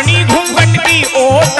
रानी घूंघट की ओट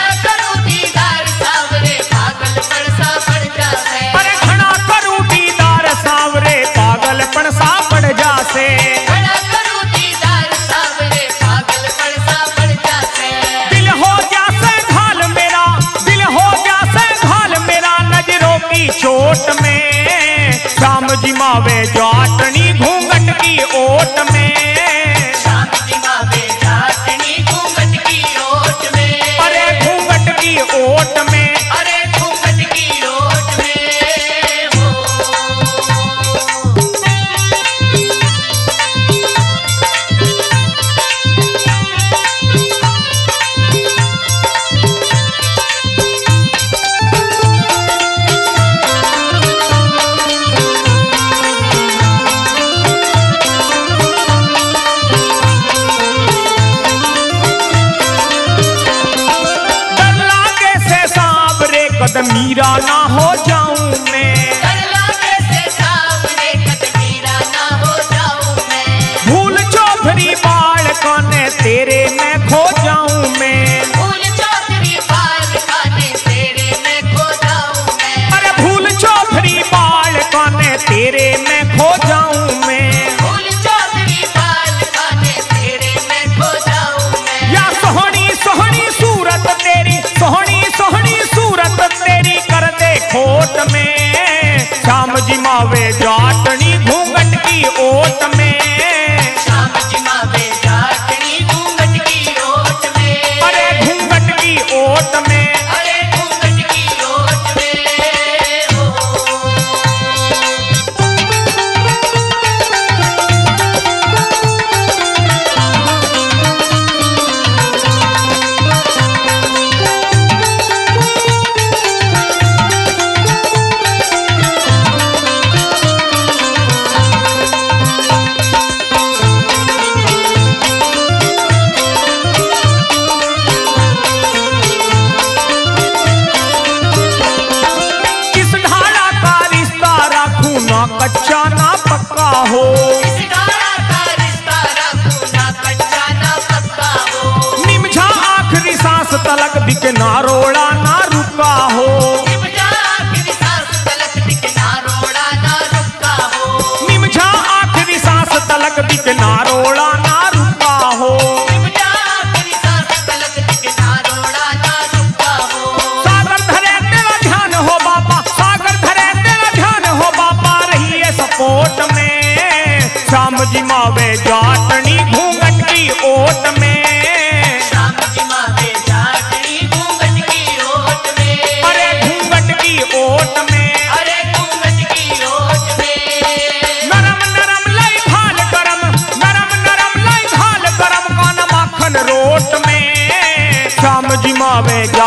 चोट में राम जी मावे जाटनी मीरा ना हो जाऊँ। तलक बिक नारोड़ा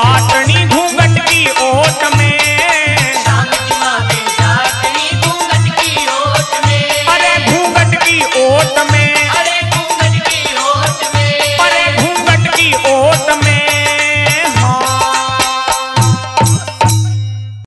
पाटनी घूंघट की ओट में